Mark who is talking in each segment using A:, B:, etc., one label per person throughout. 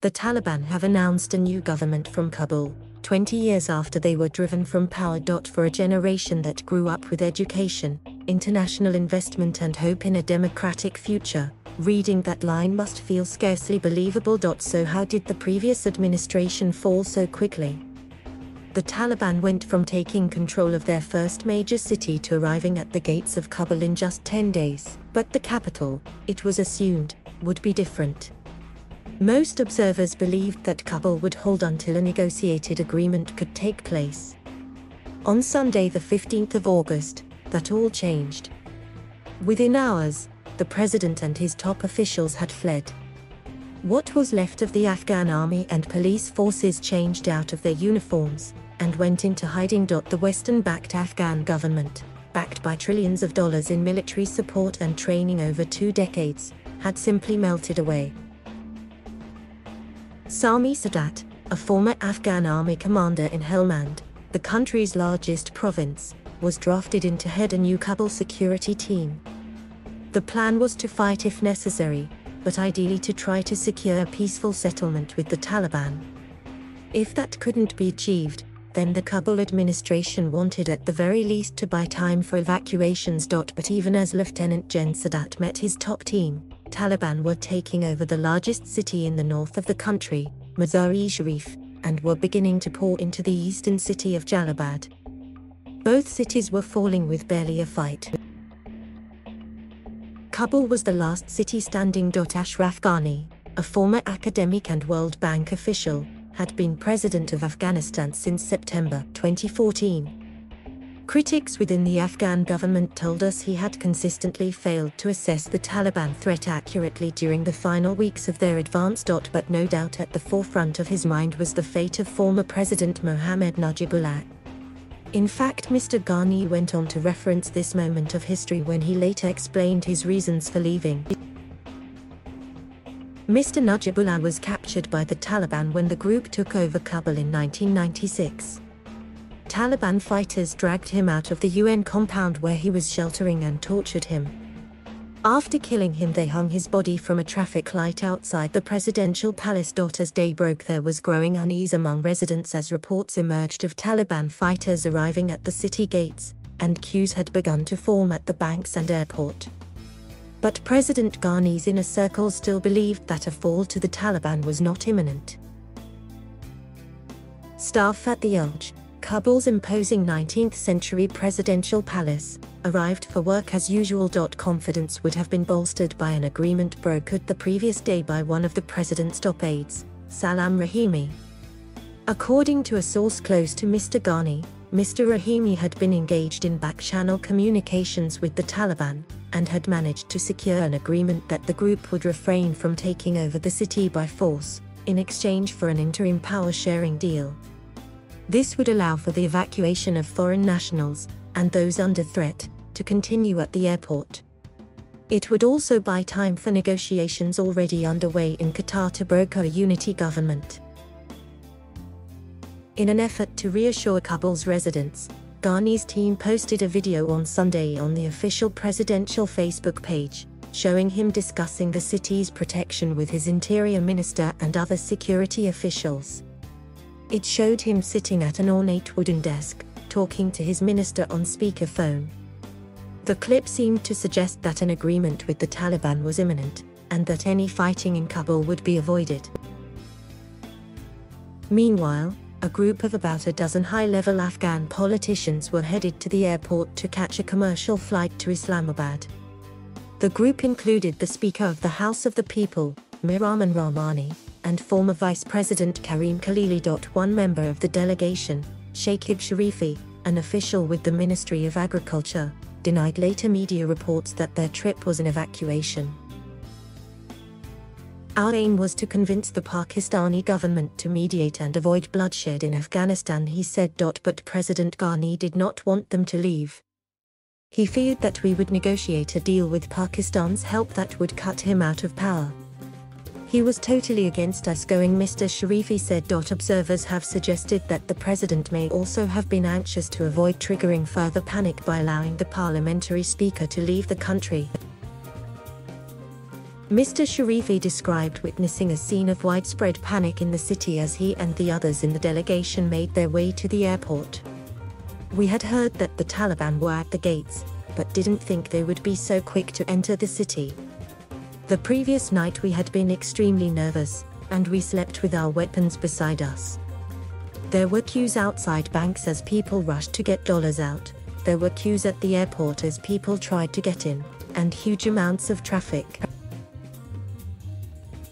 A: The Taliban have announced a new government from Kabul, 20 years after they were driven from power. For a generation that grew up with education, international investment, and hope in a democratic future, reading that line must feel scarcely believable. So, how did the previous administration fall so quickly? The Taliban went from taking control of their first major city to arriving at the gates of Kabul in just 10 days. But the capital, it was assumed, would be different. Most observers believed that Kabul would hold until a negotiated agreement could take place. On Sunday, the 15th of August, that all changed. Within hours, the president and his top officials had fled. What was left of the Afghan army and police forces changed out of their uniforms and went into hiding. The Western backed Afghan government, backed by trillions of dollars in military support and training over two decades, had simply melted away. Sami Sadat, a former Afghan army commander in Helmand, the country's largest province, was drafted in to head a new Kabul security team. The plan was to fight if necessary, but ideally to try to secure a peaceful settlement with the Taliban. If that couldn't be achieved, then the Kabul administration wanted at the very least to buy time for evacuations. But even as Lieutenant Gen Sadat met his top team, Taliban were taking over the largest city in the north of the country, Mazar-e Sharif, and were beginning to pour into the eastern city of Jalalabad. Both cities were falling with barely a fight. Kabul was the last city standing. Ashraf Ghani, a former academic and World Bank official, had been president of Afghanistan since September 2014. Critics within the Afghan government told us he had consistently failed to assess the Taliban threat accurately during the final weeks of their advance. But no doubt at the forefront of his mind was the fate of former President Mohammad Najibullah. In fact, Mr. Ghani went on to reference this moment of history when he later explained his reasons for leaving. Mr. Najibullah was captured by the Taliban when the group took over Kabul in 1996. Taliban fighters dragged him out of the UN compound where he was sheltering and tortured him. After killing him, they hung his body from a traffic light outside the presidential palace. As day broke, there was growing unease among residents as reports emerged of Taliban fighters arriving at the city gates, and queues had begun to form at the banks and airport. But President Ghani's inner circle still believed that a fall to the Taliban was not imminent. Staff at the Arg, Kabul's imposing 19th century presidential palace, arrived for work as usual. Confidence would have been bolstered by an agreement brokered the previous day by one of the president's top aides, Salam Rahimi. According to a source close to Mr. Ghani, Mr. Rahimi had been engaged in back-channel communications with the Taliban, and had managed to secure an agreement that the group would refrain from taking over the city by force, in exchange for an interim power-sharing deal. This would allow for the evacuation of foreign nationals, and those under threat, to continue at the airport. It would also buy time for negotiations already underway in Qatar to broker a unity government. In an effort to reassure Kabul's residents, Ghani's team posted a video on Sunday on the official presidential Facebook page, showing him discussing the city's protection with his interior minister and other security officials. It showed him sitting at an ornate wooden desk, talking to his minister on speakerphone. The clip seemed to suggest that an agreement with the Taliban was imminent, and that any fighting in Kabul would be avoided. Meanwhile, a group of about a dozen high-level Afghan politicians were headed to the airport to catch a commercial flight to Islamabad. The group included the Speaker of the House of the People, Mir Rahman Rahmani, and former Vice President Karim Khalili. One member of the delegation, Shakib Sharifi, an official with the Ministry of Agriculture, denied later media reports that their trip was an evacuation. Our aim was to convince the Pakistani government to mediate and avoid bloodshed in Afghanistan, he said. But President Ghani did not want them to leave. He feared that we would negotiate a deal with Pakistan's help that would cut him out of power. He was totally against us going Mr. Sharifi said. Observers have suggested that the president may also have been anxious to avoid triggering further panic by allowing the parliamentary speaker to leave the country. Mr. Sharifi described witnessing a scene of widespread panic in the city as he and the others in the delegation made their way to the airport. We had heard that the Taliban were at the gates, but didn't think they would be so quick to enter the city. The previous night we had been extremely nervous, and we slept with our weapons beside us. There were queues outside banks as people rushed to get dollars out, there were queues at the airport as people tried to get in, and huge amounts of traffic.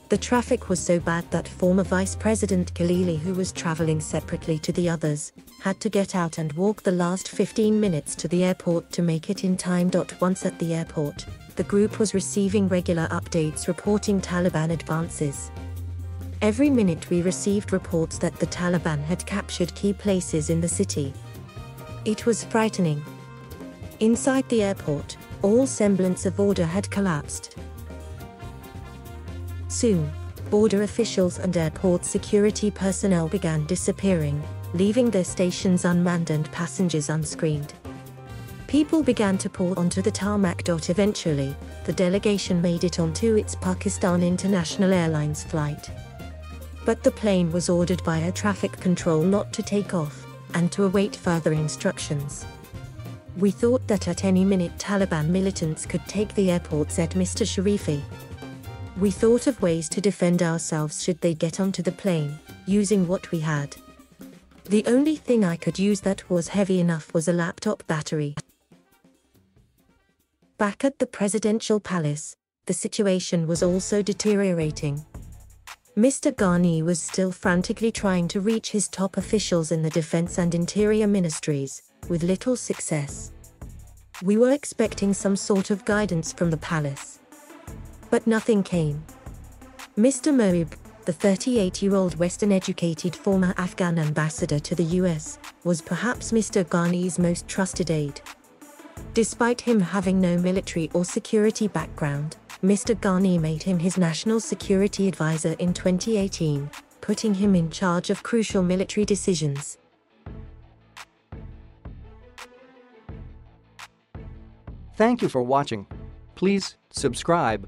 A: The traffic was so bad that former Vice President Khalili, who was traveling separately to the others, had to get out and walk the last 15 minutes to the airport to make it in time. Once at the airport, the group was receiving regular updates reporting Taliban advances. Every minute we received reports that the Taliban had captured key places in the city. It was frightening. Inside the airport, all semblance of order had collapsed. Soon, border officials and airport security personnel began disappearing, leaving their stations unmanned and passengers unscreened. People began to pour onto the tarmac. Eventually, the delegation made it onto its Pakistan International Airlines flight. But the plane was ordered by air traffic control not to take off, and to await further instructions. We thought that at any minute Taliban militants could take the airport, said Mr. Sharifi. We thought of ways to defend ourselves should they get onto the plane, using what we had. The only thing I could use that was heavy enough was a laptop battery. Back at the presidential palace, the situation was also deteriorating. Mr. Ghani was still frantically trying to reach his top officials in the defense and interior ministries, with little success. We were expecting some sort of guidance from the palace. But nothing came. Mr. Mohib, the 38-year-old Western-educated former Afghan ambassador to the US, was perhaps Mr. Ghani's most trusted aide. Despite him having no military or security background, Mr. Ghani made him his national security advisor in 2018, putting him in charge of crucial military decisions.
B: Thank you for watching. Please subscribe